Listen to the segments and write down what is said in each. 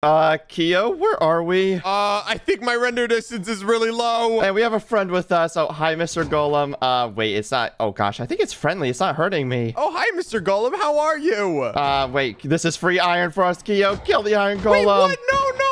Uh, Kio, where are we? Uh, I think my render distance is really low. Hey, we have a friend with us. Oh, hi, Mr. Golem. Uh, wait, it's not. Oh gosh, I think it's friendly. It's not hurting me. Oh, hi, Mr. Golem. How are you? Uh, wait, this is free iron for us, Kio. Kill the iron golem. Wait, what? No, no,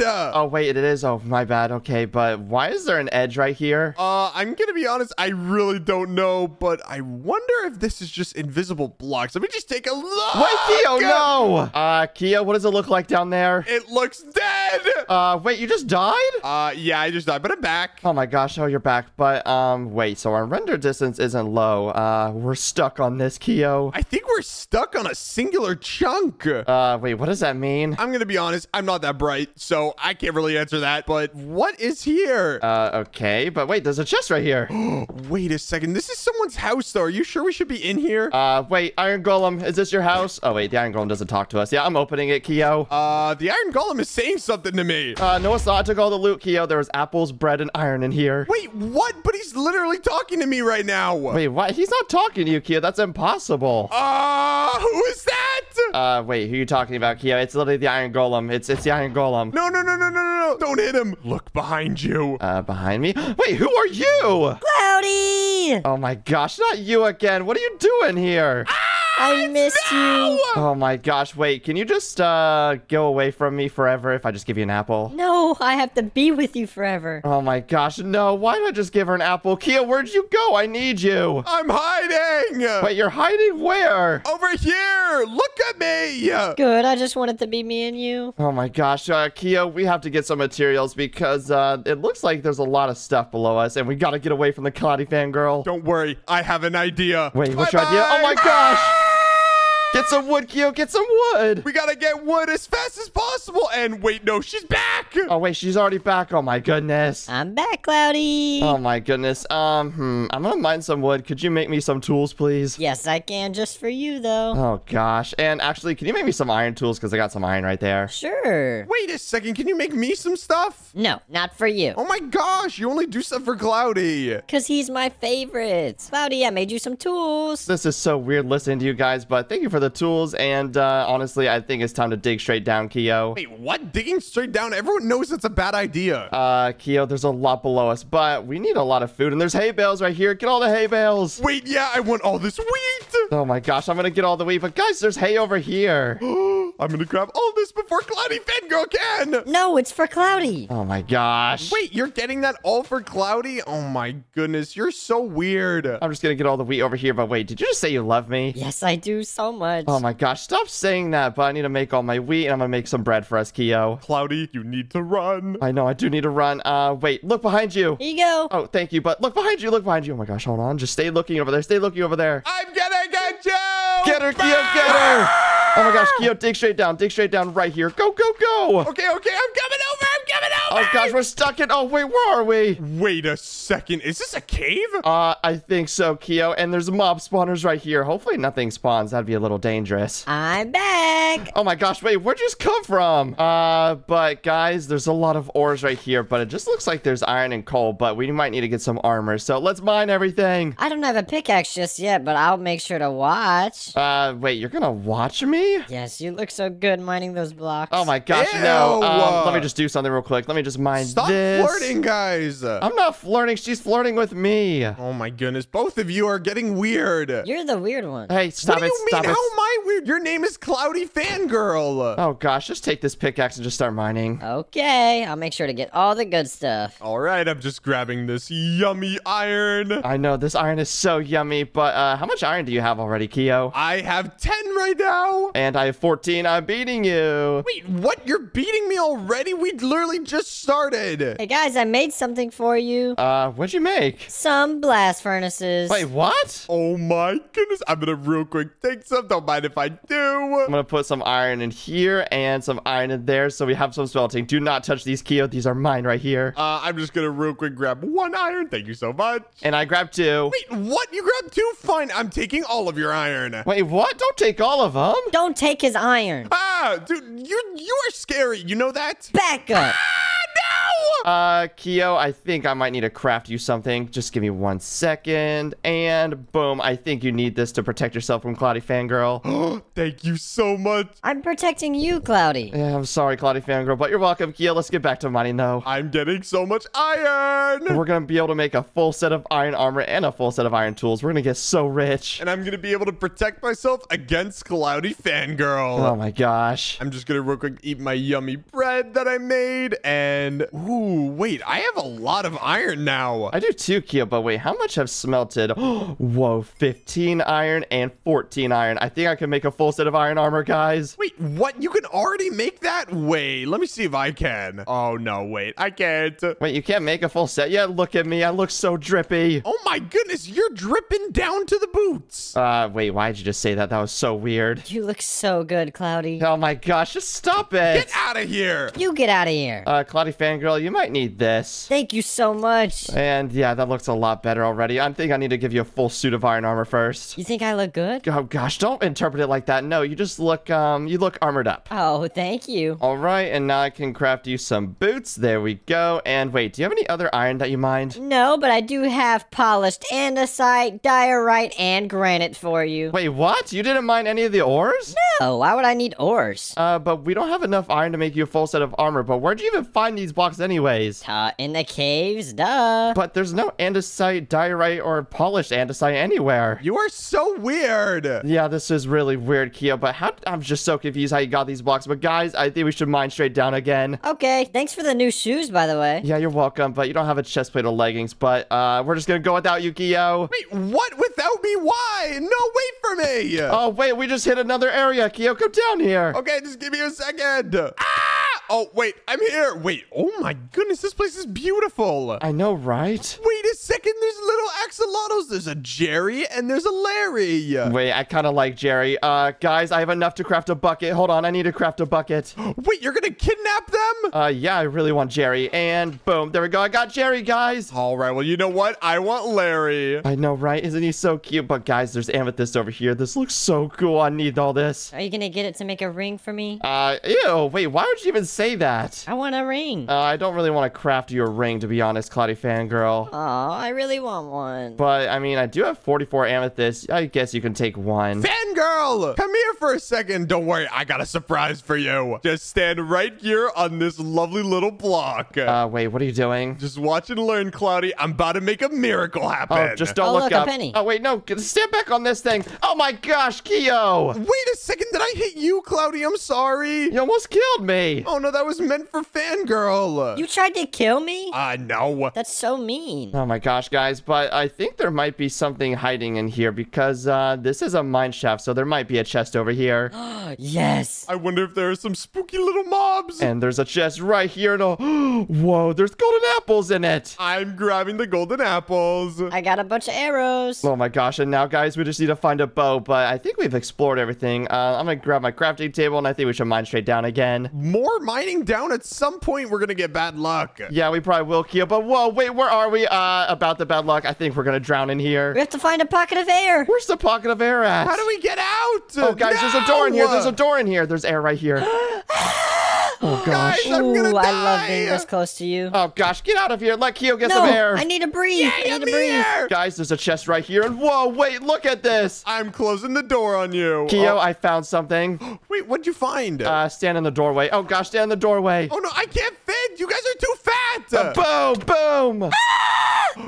Oh, wait, it is. Oh, my bad. Okay, but why is there an edge right here? Uh, I'm gonna be honest. I really don't know, but I wonder if this is just invisible blocks. Let me just take a look. Wait, Kio, no! Uh, Kio, what does it look like down there? It looks dead. Uh, wait, you just died? Uh, yeah, I just died, but I'm back. Oh my gosh, oh, you're back. But, um, wait, so our render distance isn't low. Uh, we're stuck on this, Kio. I think we're stuck on a singular chunk. Uh, wait, what does that mean? I'm gonna be honest. I'm not that bright, so I can't really answer that. But what is here? Uh, okay, but wait, there's a chest right here. Wait a second. This is someone's house, though. Are you sure we should be in here? Uh, wait, Iron Golem, is this your house? Oh, wait, the Iron Golem doesn't talk to us. Yeah, I'm opening it, Kio. Uh, the Iron Golem is saying something to me. Uh, no, it's not. I took all the loot, Kio. There was apples, bread, and iron in here. Wait, what? But he's literally talking to me right now. Wait, what? He's not talking to you, Kio. That's impossible. Uh, who is that? Uh, wait, who are you talking about, Kio? It's literally the Iron Golem. It's it's the Iron Golem. No, no, no, no, no, no, no. Don't hit him. Look behind you. Uh, behind me? Wait, who are you? Cloudy! Oh my gosh, not you again. What are you doing here? I missed you. Oh my gosh, wait, can you just, uh, go away from me forever if I just give you an apple? No, I have to be with you forever. Oh my gosh, no, why did I just give her an apple? Kio, where'd you go? I need you. I'm hiding. Wait, you're hiding where? Over here. Look at me. Good, I just wanted to be me and you. Oh my gosh, uh, Kio, we have to get some materials because, uh, it looks like there's a lot of stuff below us and we gotta get away from the Cloudy fangirl. Don't worry. I have an idea. Wait, what's your idea? Oh my gosh! Get some wood, Kio, get some wood! We gotta get wood as fast as possible. And wait, no, she's back. Oh wait, she's already back. Oh my goodness. I'm back, Cloudy. Oh my goodness. Um, hmm, I'm gonna mine some wood. Could you make me some tools, please? Yes, I can, just for you, though. Oh gosh. And actually, can you make me some iron tools? Because I got some iron right there. Sure. Wait a second. Can you make me some stuff? No, not for you. Oh my gosh, you only do stuff for Cloudy. Because he's my favorite. Cloudy, I made you some tools. This is so weird listening to you guys, but thank you for the tools. And uh, honestly, I think it's time to dig straight down, Kio. Wait, what? Digging straight down? Everyone knows it's a bad idea. Uh, Kio, there's a lot below us, but we need a lot of food. And there's hay bales right here. Get all the hay bales. Wait, yeah, I want all this wheat. Oh my gosh, I'm gonna get all the wheat. But guys, there's hay over here. I'm gonna grab all this before Cloudy Fangirl can. No, it's for Cloudy. Oh my gosh. Wait, you're getting that all for Cloudy? Oh my goodness, you're so weird. I'm just gonna get all the wheat over here. But wait, did you just say you love me? Yes, I do so much. Oh my gosh, stop saying that. But I need to make all my wheat and I'm gonna make some bread for us, Kio. Cloudy, you need to run. I know, I do need to run. Uh, wait, look behind you. Here you go. Oh, thank you. But look behind you, look behind you. Oh my gosh, hold on. Just stay looking over there. Stay looking over there. I'm gonna get you. Get her, Kio, get her. Oh my gosh, ah! Kio, dig straight down. Dig straight down right here. Go, go, go. Okay, okay, I'm coming Oh gosh, we're stuck in. Oh, wait, where are we? Wait a second. Is this a cave? Uh, I think so, Kio. And there's mob spawners right here. Hopefully nothing spawns. That'd be a little dangerous. I'm back. Oh my gosh, wait, where'd you just come from? Uh, but guys, there's a lot of ores right here, but it just looks like there's iron and coal, but we might need to get some armor. So let's mine everything. I don't have a pickaxe just yet, but I'll make sure to watch. Uh, wait, you're gonna watch me? Yes, you look so good mining those blocks. Oh my gosh, no. Um, let me just do something real quick. Let me just mine Stop this. flirting, guys. I'm not flirting. She's flirting with me. Oh my goodness, both of you are getting weird. You're the weird one. Hey, stop what do it. you Stop mean? it. How am I weird? Your name is Cloudy Fangirl. Oh gosh, just take this pickaxe and just start mining. Okay, I'll make sure to get all the good stuff. All right, I'm just grabbing this yummy iron. I know this iron is so yummy, but uh, how much iron do you have already, Kio? I have 10 right now. And I have 14. I'm beating you. Wait, what? You're beating me already? We literally just started. Hey guys, I made something for you. Uh, what'd you make? Some blast furnaces. Wait, what? Oh my goodness. I'm gonna real quick take some. Don't mind if I do. I'm gonna put some iron in here and some iron in there so we have some smelting. Do not touch these, Kio. These are mine right here. Uh, I'm just gonna real quick grab one iron. Thank you so much. And I grabbed two. Wait, what? You grabbed two? Fine. I'm taking all of your iron. Wait, what? Don't take all of them. Don't take his iron. Ah, dude, you you are scary. You know that? Back up. Ah, no! Uh, Kio, I think I might need to craft you something. Just give me one second. And boom, I think you need this to protect yourself from Cloudy Fangirl. Thank you so much. I'm protecting you, Cloudy. yeah, I'm sorry, Cloudy Fangirl, but you're welcome, Kio. Let's get back to mining, though. I'm getting so much iron. We're gonna be able to make a full set of iron armor and a full set of iron tools. We're gonna get so rich. And I'm going to be able to protect myself against Cloudy Fangirl. Oh my gosh. I'm just gonna real quick eat my yummy bread that I made, and ooh, wait, I have a lot of iron now. I do too, Kio, but wait, how much have smelted? Whoa, 15 iron and 14 iron. I think I can make a full set of iron armor, guys. Wait, what? You can already make that? Wait, let me see if I can. Oh no, wait, I can't. Wait, you can't make a full set yet? Look at me, I look so drippy. Oh my goodness, you're dripping down to the boots. Uh, wait, why'd you just say that? That was so weird. You look so good, Cloudy. Oh my gosh, just stop it. Get out of here. You get out of here. Uh, Cloudy Fangirl, you might need this. Thank you so much. And yeah, that looks a lot better already. I think I need to give you a full suit of iron armor first. You think I look good? Oh gosh, don't interpret it like that. No, you just look, um, you look armored up. Oh, thank you. All right, and now I can craft you some boots. There we go. And wait, do you have any other iron that you mind? No, but I do have polished andesite, diorite, and granite for you. Wait, what? You didn't mine any of the ores? Oh, why would I need ores? Uh, but we don't have enough iron to make you a full set of armor. But where'd you even find these blocks anyways? Uh, in the caves, duh. But there's no andesite, diorite, or polished andesite anywhere. You are so weird. Yeah, this is really weird, Kio, but how I'm just so confused how you got these blocks. But guys, I think we should mine straight down again. Okay, thanks for the new shoes, by the way. Yeah, you're welcome, but you don't have a chest plate or leggings, but uh we're just gonna go without you, Kio. Wait, what? Without me? Why? No, wait for me. Oh wait, we just hit another area, Kio. Come down here. Okay, just give me a second. Ah! Oh, wait, I'm here. Wait, oh my goodness, this place is beautiful. I know, right? Wait a second, there's little axolotls. There's a Jerry and there's a Larry. Wait, I kind of like Jerry. Uh, guys, I have enough to craft a bucket. Hold on, I need to craft a bucket. Wait, you're gonna kidnap them? Uh, yeah, I really want Jerry. And boom, there we go. I got Jerry, guys. All right, well, you know what? I want Larry. I know, right? Isn't he so cute? But guys, there's amethyst over here. This looks so cool. I need all this. Are you gonna get it to make a ring for me? Uh, ew. Wait, why would you even say that? I want a ring. Uh, I don't really want to craft you a ring, to be honest, Cloudy Fangirl. Aw, I really want one. But, I mean, I do have 44 amethysts. I guess you can take one. Fangirl, come here for a second. Don't worry, I got a surprise for you. Just stand right here on this lovely little block. Uh, wait, what are you doing? just watch and learn, Cloudy. I'm about to make a miracle happen. Oh, just don't Oh, look look, a up. penny. Oh, wait, no. g- Stand back on this thing. Oh, my gosh, Kio. Wait a second, did I hit you, Cloudy? I'm sorry. You almost killed me. Oh no, that was meant for Fangirl. You tried to kill me? Uh, know. That's so mean. Oh my gosh, guys, but I think there might be something hiding in here because uh, this is a mine shaft, so there might be a chest over here. yes. I wonder if there are some spooky little mobs. and there's a chest right here. And a- whoa, there's golden apples in it. I'm grabbing the golden apples. I got a bunch of arrows. Oh my gosh, and now, guys, we just need to find a bow, but I think we've explored everything. Uh, I'm gonna grab my crafting table, and I think we should mine straight down again. More mining down. At some point, we're gonna get bad luck. Yeah, we probably will, Kio, but whoa, wait, where are we? Uh, about the bad luck. I think we're gonna drown in here. We have to find a pocket of air. Where's the pocket of air at? How do we get out? Oh, guys, there's a door in here. There's a door in here. There's air right here. oh, gosh. Guys, I'm gonna Ooh, I love being this close to you. Oh, gosh, get out of here. Let Kio get no, some air. I need to breathe. I need I'm to breathe. here. Guys, there's a chest right here. And whoa, wait, look at this. I'm closing the door on you. Kio, Oh, I found something. wait, what'd you find? Uh, stand in the doorway. Oh, gosh, stand in the doorway. oh no, I can't fit. You guys are too fat. Boom, boom.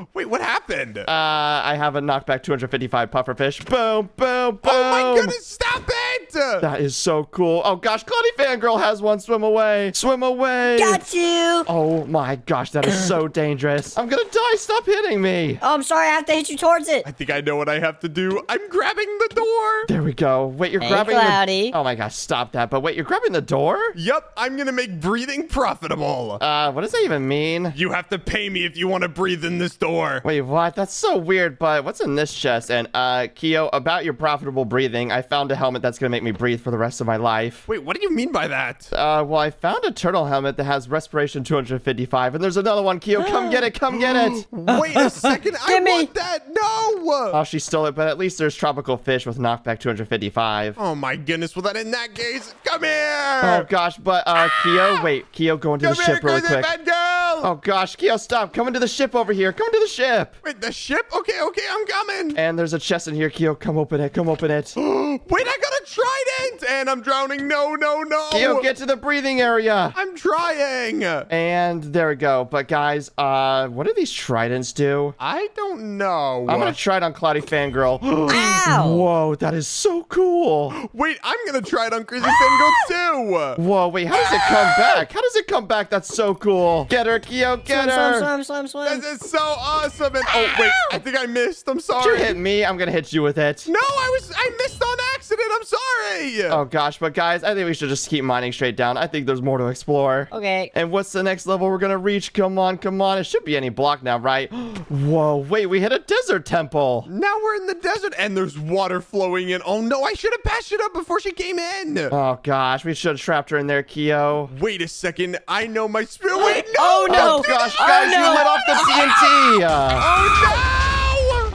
wait, what happened? Uh, I have a knockback 255 pufferfish. Boom, boom, boom. oh my goodness, stop it! That is so cool. Oh, gosh, Cloudy Fangirl has one. Swim away. Swim away. Got you. Oh, my gosh, that is so dangerous. I'm gonna die. Stop hitting me. Oh, I'm sorry. I have to hit you towards it. I think I know what I have to do. I'm grabbing the door. There we go. Wait, you're Hey, grabbing Cloudy. the... Oh, my gosh, stop that. But wait, you're grabbing the door? Yep, I'm gonna make breathing profitable. Uh, what does that even mean? you have to pay me if you want to breathe in this door. Wait, what? That's so weird, but what's in this chest? And, uh, Kio, about your profitable breathing, I found a helmet that's gonna make me breathe for the rest of my life. Wait, what do you mean by that? Uh, well, I found a turtle helmet that has respiration 255, and there's another one. Kio, come get it, come get it. Wait a second, I Gimme. want that. No. Oh, she stole it, but at least there's tropical fish with knockback 255. Oh my goodness. Well, then in that case, come here! Oh gosh, but uh, Kio, wait, Kio, go into come the here, ship really crazy quick. bad girl. Oh gosh, Kio, stop. Come into the ship over here. Come into the ship. Wait, the ship? Okay, okay, I'm coming. And there's a chest in here, Kio. Come open it. Come open it. Wait, I got a trident, and I'm drowning. No, no, no. Kio, get to the breathing area. I'm trying. And there we go. But guys, uh, what do these tridents do? I don't know. I'm gonna try it on Cloudy Fangirl. Ow! Whoa, that is so cool. Wait, I'm gonna try it on Crazy Fangirl too. Whoa, wait, how does it come back? How does it come back? That's so cool. Get her, Kio, get Swim, her. swim, swim, swim, swim. This is so awesome. And oh wait, I think I missed. I'm Did you hit me? I'm gonna hit you with it. No, I was I missed on accident. I'm sorry. Oh gosh, but guys, I think we should just keep mining straight down. I think there's more to explore. Okay. And what's the next level we're gonna reach? Come on, come on. It should be any block now, right? Whoa, wait, we hit a desert temple. Now we're in the desert and there's water flowing in. Oh no, I should have patched it up before she came in. Oh gosh, we should have trapped her in there, Kio. Wait a second. I know my spirit. Wait, no. Oh, no. Oh gosh, Oh, guys, no. you lit off the TNT. Uh, Oh no.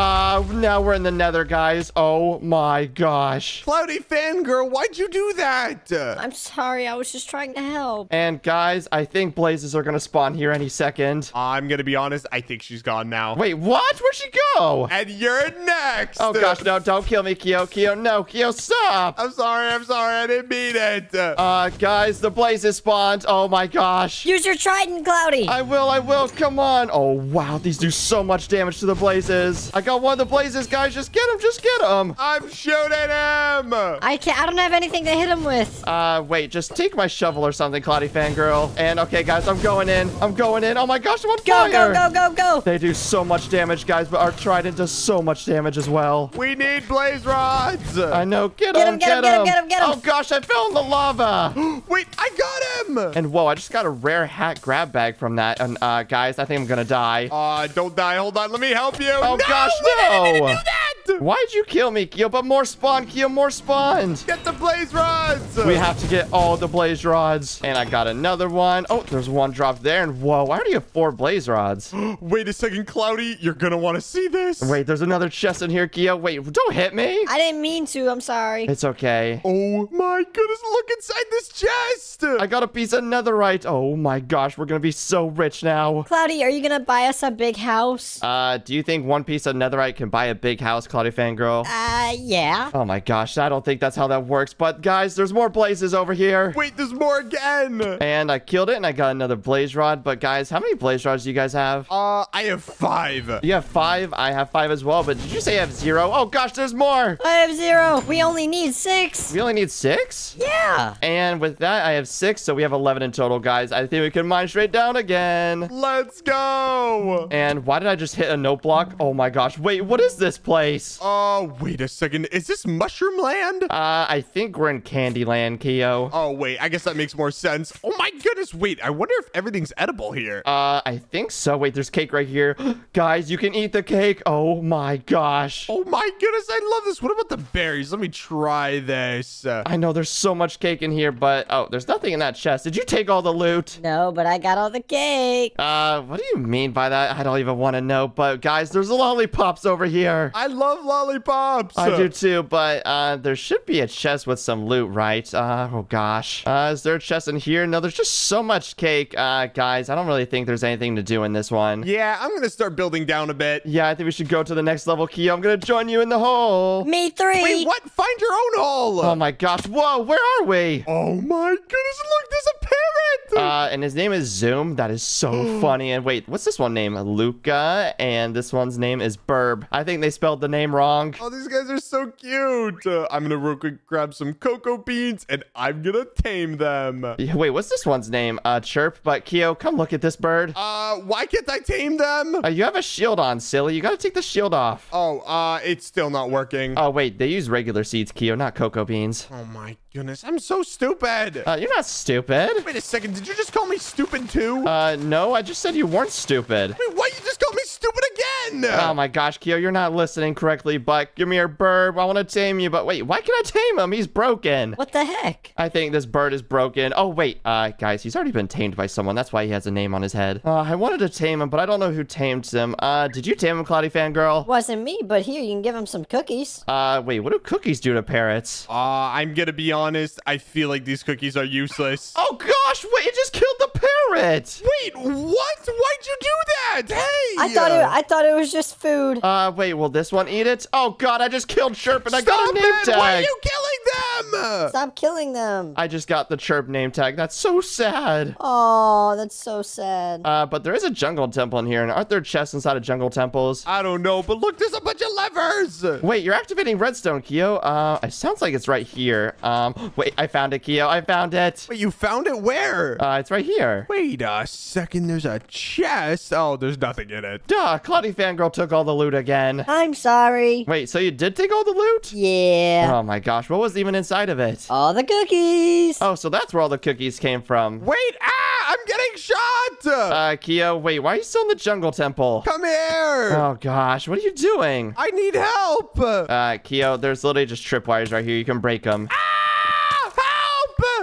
Uh, now we're in the nether, guys. Oh my gosh. Cloudy fangirl, why'd you do that? I'm sorry. I was just trying to help. And guys, I think blazes are gonna spawn here any second. I'm gonna be honest. I think she's gone now. Wait, what? Where'd she go? And you're next. Oh gosh, no, don't kill me, Kio. Kio, no, Kio, stop. I'm sorry. I'm sorry. I didn't mean it. Uh, guys, the blazes spawned. Oh my gosh. Use your trident, Cloudy. I will, I will. Come on. Oh, wow. These do so much damage to the blazes. I got one of the blazes, guys. Just get him. Just get him. I'm shooting him. I can't. I don't have anything to hit him with. Uh, wait. Just take my shovel or something, Cloudy Fangirl. And, okay, guys, I'm going in. I'm going in. Oh my gosh, I'm on Go, fire. go, go, go, go. They do so much damage, guys, but our trident does so much damage as well. We need blaze rods. I know. Get, Get him, him, get him, get him, get him, get him. Oh gosh, I fell in the lava. Wait, I got him. and whoa, I just got a rare hat grab bag from that. And, uh, guys, I think I'm gonna die. Uh, don't die. Hold on. Let me help you. Oh, no, gosh, we didn't no. do that. Why'd you kill me, Kio? But more spawn, Kio, more spawned. Get the blaze rods. We have to get all the blaze rods. And I got another one. Oh, there's one dropped there. And whoa, I already have four blaze rods. Wait a second, Cloudy. You're gonna want to see this. Wait, there's another chest in here, Kio. Wait, don't hit me. I didn't mean to. I'm sorry. It's okay. Oh my goodness! Look inside this chest. I got a piece of netherite. Oh my gosh, we're gonna be so rich now. Cloudy, are you gonna buy us a big house? Uh, do you think one piece of netherite can buy a big house, Cloudy Fangirl? Uh, yeah. Oh my gosh, I don't think that's how that works. But guys, there's more blazes over here. Wait, there's more again. And I killed it and I got another blaze rod. But guys, how many blaze rods do you guys have? Uh, I have five. You have five. I have five as well. But did you say you have zero? Oh gosh, there's more. I have zero. We only need six. We only need six? Yeah. And with that, I have six. So we have 11 in total, guys. I think we can mine straight down again. Let's go. And why did I just hit a note block? Oh my gosh. Wait, what is this place? Oh, wait a second. Is this Mushroom Land? Uh, I think we're in Candyland, Kio. Oh, wait. I guess that makes more sense. Oh my goodness. Wait, I wonder if everything's edible here. Uh, I think so. Wait, there's cake right here. Guys, you can eat the cake. Oh my gosh. Oh my goodness, I love this. What about the berries? Let me try this. Uh, I know there's so much cake in here, but oh, there's nothing in that chest. Did you take all the loot? No, but I got all the cake. Uh, what do you mean by that? I don't even want to know. But guys, there's lollipops over here. I love lollipops. I do too, but uh, there should be a chest with some loot, right? Uh, oh gosh. Uh, is there a chest in here? No, there's just so much cake. Uh, guys, I don't really think there's anything to do in this one. Yeah, I'm going to start building down a bit. Yeah, I think we should go to the next level, Kio. I'm gonna join you in the hole. Me three. Wait, what? Find your own hole. Oh my gosh. Whoa, where are we? Oh my goodness, look, there's a parrot. Uh, and his name is Zoom. That is so funny. And wait, what's this one name? Luca. And this one's name is Burb. I think they spelled the name wrong. Oh, these guys are so cute. Uh, I'm gonna real quick grab some cocoa beans and I'm gonna tame them. Yeah, Wait, what's this one's name? Uh, Chirp. But Kio, come look at this bird. Uh, why can't I tame them? Uh, you have a shield on, silly. You gotta take the shield off. Oh, uh, it's still not working. Oh, wait, they use regular seeds, Kio, not cocoa beans. Oh my goodness, I'm so stupid. Uh, you're not stupid. Wait a second, did you just call me stupid too? Uh, no, I just said you weren't stupid. Wait, why you just called me stupid again? Oh my gosh, Kio, you're not listening correctly, but give me your bird. I want to tame you, but wait, why can I tame him? He's broken. What the heck? I think this bird is broken. Oh, wait, uh, guys, he's already been tamed by someone. That's why he has a name on his head. Uh, I wanted to tame him, but I don't know who tamed him. Uh, did you tame him, Cloudy Fangirl? Wasn't me, but here, you can give him some cookies. Uh, wait, what do cookies do to parrots? Uh, I'm gonna be honest. I feel like these cookies are useless. Oh, gosh, wait, it just killed the parrot. Wait, what? Why'd you do that? Hey! I thought it, I thought it was just food. Uh, wait, will this one eat it? Oh, God, I just killed Chirp and I got a Stop name it! tag. Why are you killing them? Stop killing them. I just got the Chirp name tag. That's so sad. Oh, that's so sad. Uh, but there is a jungle temple in here, and aren't there chests inside of jungle temples? I don't know, but look, there's a bunch of levers. Wait, you're activating redstone, Kio. Uh, it sounds like it's right here. Um, wait, I found it, Kio. I found it. Wait, you found it where? Uh, it's right here. Wait a second, there's a chest. Oh, there's nothing in it. Duh, Cloudy Fangirl took all the loot again. I'm sorry. Wait, so you did take all the loot? Yeah. Oh my gosh, what was even inside of it? All the cookies. Oh, so that's where all the cookies came from. Wait, ah, I'm getting shot. Uh, Kio, wait, why are you still in the jungle temple? Come here. Oh gosh, what are you doing? I need help. Uh, Kio, there's literally just tripwires right here. You can break them. ah, help.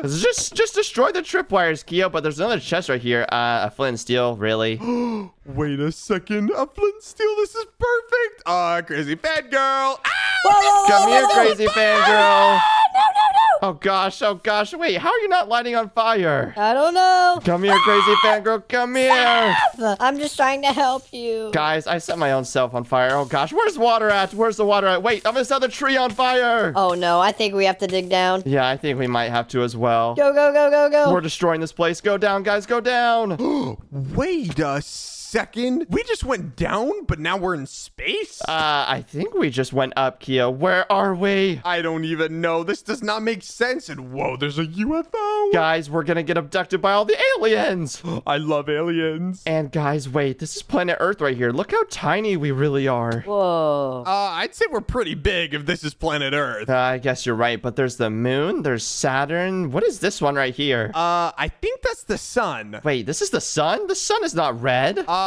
Just, just destroy the tripwires, Kio. But there's another chest right here. Uh, a flint and steel, really? Wait a second, a flint steel. This is perfect. Ah, crazy fat girl. Ah! Whoa, whoa, whoa, Come whoa, here, whoa, crazy whoa. fangirl. No, no, Oh gosh, oh gosh. Wait, how are you not lighting on fire? I don't know. Come here, crazy fangirl. Come here. I'm just trying to help you. Guys, I set my own self on fire. Oh gosh, where's water at? Where's the water at? Wait, I'm gonna set the tree on fire. Oh no, I think we have to dig down. Yeah, I think we might have to as well. Go, go, go, go, go. We're destroying this place. Go down, guys. Go down. Wait a second. We just went down, but now we're in space? Uh, I think we just went up, Kio. Where are we? I don't even know. This does not make sense. And whoa, there's a UFO. Guys, we're gonna get abducted by all the aliens. I love aliens. And guys, wait, this is planet Earth right here. Look how tiny we really are. Whoa. Uh, I'd say we're pretty big if this is planet Earth. Uh, I guess you're right, but there's the moon, there's Saturn. What is this one right here? Uh, I think that's the sun. Wait, this is the sun? The sun is not red. Uh,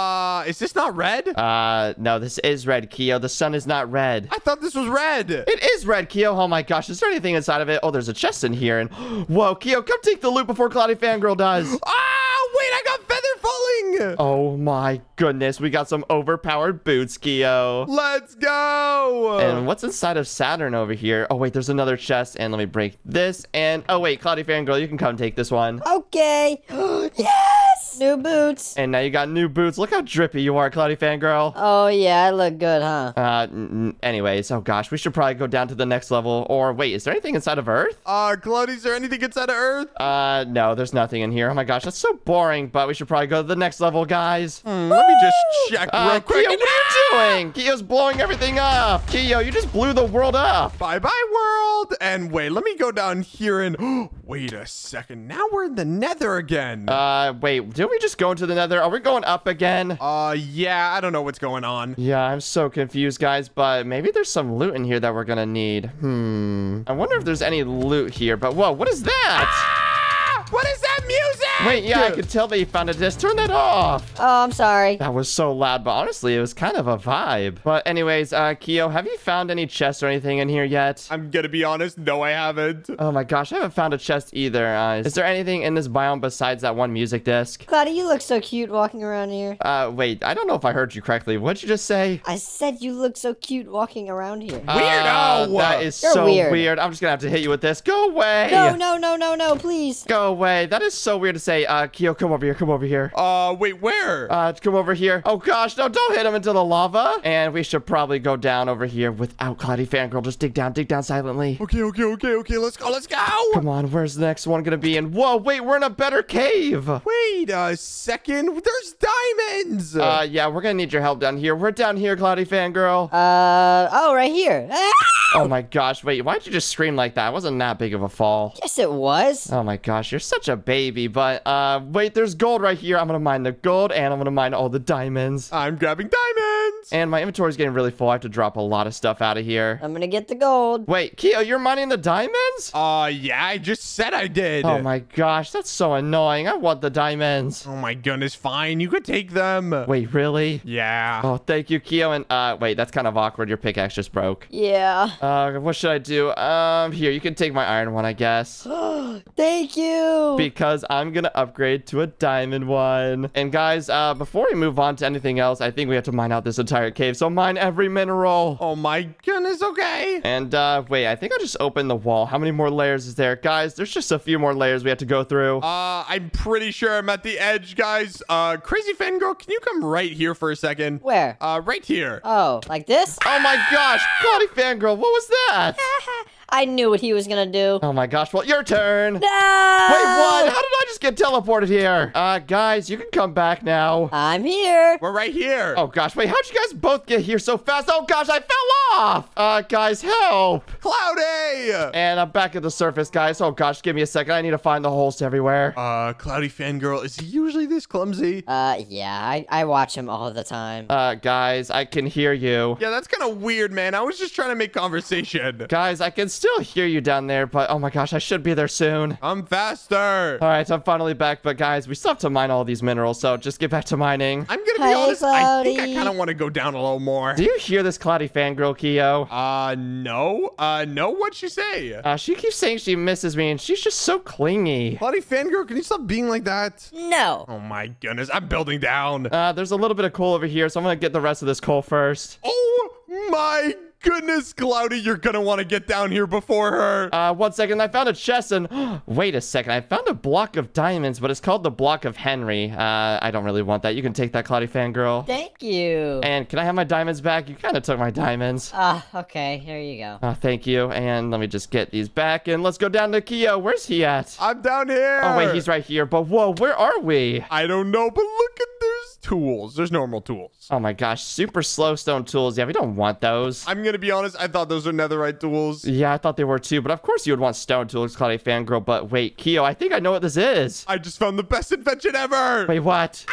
is this not red? Uh, no, this is red, Kio. The sun is not red. I thought this was red. It is red, Kio. Oh my gosh, is there anything inside of it? Oh, there's a chest in here. And whoa, Kio, come take the loot before Cloudy Fangirl does. Ah, wait, I got. Oh my goodness, we got some overpowered boots, Kio. Let's go. And what's inside of Saturn over here? Oh, wait, there's another chest. And let me break this. And oh, wait, Cloudy Fangirl, you can come take this one. Okay. yes! New boots. And now you got new boots. Look how drippy you are, Cloudy Fangirl. Oh, yeah, I look good, huh? Uh, n- n- anyways, oh gosh, we should probably go down to the next level. Or wait, is there anything inside of Earth? uh, Cloudy, is there anything inside of Earth? Uh, no, there's nothing in here. Oh my gosh, that's so boring. But we should probably go to the next level, guys. Hmm, let me just check Uh, real quick. Kio, what are you doing? Kio's blowing everything up. Kio, you just blew the world up. Bye bye world. And wait, let me go down here and wait a second. Now we're in the nether again. Uh, wait, did we just go into the nether? Are we going up again? Uh, yeah, I don't know what's going on. Yeah, I'm so confused, guys, but maybe there's some loot in here that we're gonna need. Hmm. I wonder if there's any loot here, but whoa, what is that? Ah! What is that music? Wait, yeah, I could tell that you found a disc. Turn that off. Oh, I'm sorry. That was so loud, but honestly, it was kind of a vibe. But anyways, uh, Kio, have you found any chests or anything in here yet? I'm gonna be honest, no, I haven't. Oh my gosh, I haven't found a chest either. Uh, is there anything in this biome besides that one music disc? Cloudy, you look so cute walking around here. Uh, wait, I don't know if I heard you correctly. What'd you just say? I said you look so cute walking around here. Uh, Weirdo! that is You're so weird. I'm just gonna have to hit you with this. Go away! No, no, no, no, no, please. Go away. That is so weird to say. Uh, Kio, come over here. Come over here. Uh, wait, where? Uh, come over here. Oh gosh, no, don't hit him into the lava. And we should probably go down over here without Cloudy Fangirl. Just dig down, dig down silently. okay, okay, okay, okay, let's go, let's go. Come on, where's the next one gonna be? And whoa, wait, we're in a better cave. Wait a second, there's diamonds. Uh, yeah, we're gonna need your help down here. We're down here, Cloudy Fangirl. Uh, oh, right here. Ah! Oh my gosh, wait, why'd you just scream like that? It wasn't that big of a fall. Yes, it was. Oh my gosh, you're such a baby. But, uh, wait, there's gold right here. I'm gonna mine the gold and I'm gonna mine all the diamonds. I'm grabbing diamonds. And my inventory's getting really full. I have to drop a lot of stuff out of here. I'm gonna get the gold. Wait, Kio, you're mining the diamonds? Uh, yeah, I just said I did. Oh my gosh, that's so annoying. I want the diamonds. Oh my goodness, fine. You could take them. Wait, really? Yeah. Oh, thank you, Kio. And uh, wait, that's kind of awkward. Your pickaxe just broke. Yeah. Uh, what should I do? Um, here, you can take my iron one, I guess. Thank you. because I'm gonna upgrade to a diamond one. And guys, uh, before we move on to anything else, I think we have to mine out this entire cave. So mine every mineral. Oh my goodness, okay. And uh, wait, I think I just opened the wall. How many more layers is there, guys? There's just a few more layers we have to go through. Uh, I'm pretty sure I'm at the edge, guys. Uh, Crazy Fangirl, can you come right here for a second? Where? Uh, right here. Oh, like this? oh my gosh, Cloudy Fangirl, what was that? I knew what he was gonna do. Oh my gosh, well, your turn. No! Wait, what? How did I just get teleported here? Uh, guys, you can come back now. I'm here. We're right here. Oh gosh, wait, how'd you guys both get here so fast? Oh gosh, I fell off! Uh, guys, help! Cloudy! And I'm back at the surface, guys. Oh gosh, give me a second. I need to find the holes everywhere. Uh, Cloudy Fangirl, is he usually this clumsy? Uh, yeah, I, I watch him all the time. Uh, guys, I can hear you. Yeah, that's kind of weird, man. I was just trying to make conversation. Guys, I can still hear you down there, but oh my gosh, I should be there soon. I'm faster. All right, I'm finally back, but guys, we still have to mine all these minerals, so just get back to mining. I'm gonna be Hey, honest. I think I kind of want to go down a little more. Do you hear this cloudy fangirl, Kio? Uh, no. Uh, no. What'd she say? Uh, she keeps saying she misses me, and she's just so clingy. Cloudy Fangirl, can you stop being like that? No. Oh my goodness, I'm building down. Uh, there's a little bit of coal over here, so I'm gonna get the rest of this coal first. Oh my goodness, Cloudy, you're gonna want to get down here before her. Uh, one second, I found a chest, and wait a second, I found a block of diamonds, but it's called the block of Henry. Uh, I don't really want that. You can take that, Cloudy fangirl. Thank you. And can I have my diamonds back? You kind of took my diamonds. Ah, okay, here you go. Uh, thank you. And let me just get these back, and let's go down to Kio. Where's he at? I'm down here. Oh wait, he's right here. But whoa, where are we? I don't know, but look at there's tools. There's normal tools. Oh my gosh, super slow stone tools. Yeah, we don't want those. I'm gonna be honest. I thought those are netherite tools. Yeah, I thought they were too, but of course you would want stone tools, Cloudy fangirl. But wait, Kio, I think I know what this is. I just found the best invention ever. Wait, what?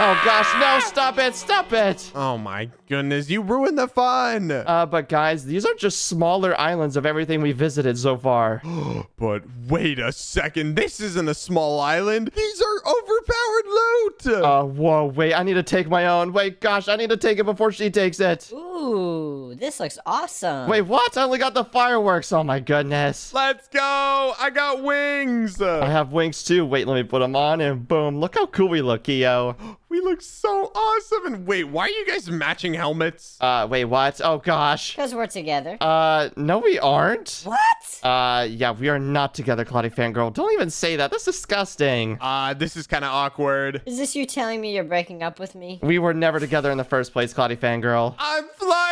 Oh gosh, no, stop it, stop it. Oh my goodness, you ruined the fun. Uh, but guys, these are just smaller islands of everything we visited so far. but wait a second. This isn't a small island. These are overpowered loot. Uh, whoa, wait, I need to take my own. Wait, gosh, I need to take it before she takes it. Ooh, this looks awesome. Wait, what? I only got the fireworks. Oh my goodness. Let's go. I got wings. I have wings too. Wait, let me put them on and boom. Look how cool we look, Kio. We look so awesome. And wait, why are you guys matching helmets? Uh, wait, what? Oh gosh. Because we're together. Uh, no, we aren't. What? Uh, yeah, we are not together, Cloudy Fangirl. Don't even say that. That's disgusting. Uh, this is kind of awkward. Is this you telling me you're breaking up with me? We were never together in the first place, Cloudy Fangirl. I'm flying.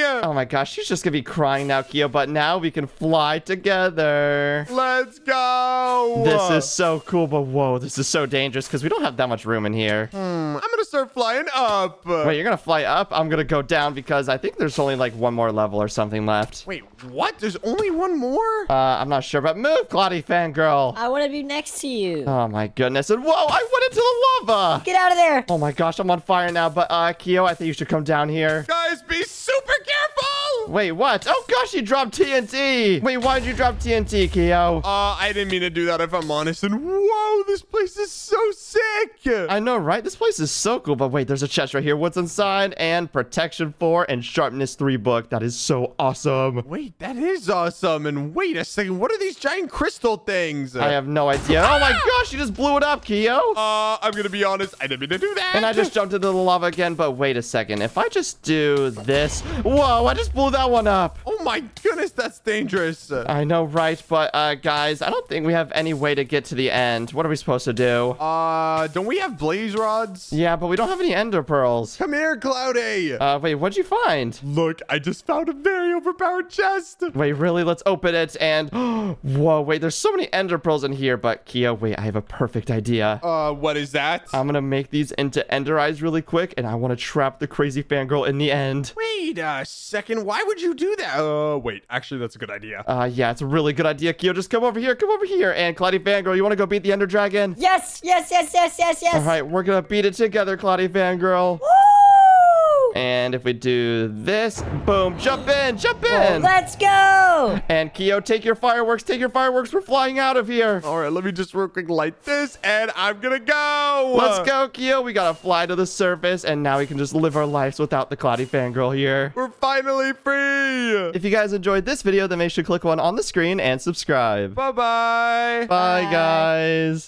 Oh my gosh, she's just gonna be crying now, Kio, but now we can fly together. Let's go. This is so cool, but whoa, this is so dangerous because we don't have that much room in here. Hmm, I'm gonna start flying up. Wait, you're gonna fly up? I'm gonna go down because I think there's only like one more level or something left. Wait, what? There's only one more? Uh, I'm not sure, but move, Cloudy Fangirl. I want to be next to you. Oh my goodness, and whoa, I went into the lava! Get out of there. Oh my gosh, I'm on fire now, but uh, Kio, I think you should come down here. Guys, be super careful. Wait, what? Oh gosh, you dropped TNT! Wait, why did you drop TNT, Kio? Uh, I didn't mean to do that if I'm honest. And whoa, this place is so sick. I know, right? This place is so cool, but wait, there's a chest right here. What's inside? And protection 4 and sharpness 3 book. That is so awesome. Wait, that is awesome. And wait a second, what are these giant crystal things? I have no idea. Oh my gosh, you just blew it up, Kio! Uh, I'm gonna be honest, I didn't mean to do that. And I just jumped into the lava again, but wait a second. If I just do this... Whoa, I just blew that one up. Oh my goodness, that's dangerous. I know, right? But, uh, guys, I don't think we have any way to get to the end. What are we supposed to do? Uh, don't we have blaze rods? Yeah, but we don't have any ender pearls. Come here, Cloudy. Uh, wait, what'd you find? Look, I just found a very overpowered chest. Wait, really? Let's open it and... Whoa, wait, there's so many ender pearls in here, but Kio, wait, I have a perfect idea. Uh, what is that? I'm gonna make these into ender eyes really quick, and I want to trap the crazy fangirl in the end. Wait a second, why would you do that? Uh, wait, actually, that's a good idea. Uh, yeah, it's a really good idea, Kio. Just come over here, come over here. And Cloudy Fangirl, you want to go beat the Ender Dragon? Yes, yes, yes, yes, yes, yes. All right, we're gonna beat it together, Cloudy Fangirl. Woo! And if we do this, boom, jump in, jump Whoa, in. let's go! and Kio, take your fireworks, take your fireworks. We're flying out of here. All right, let me just real quick light this, and I'm gonna go. Let's go, Kio. We gotta fly to the surface, and now we can just live our lives without the Cloudy Fangirl here. We're finally free. If you guys enjoyed this video, then make sure to click one on the screen and subscribe. Bye bye. Bye, Bye. guys.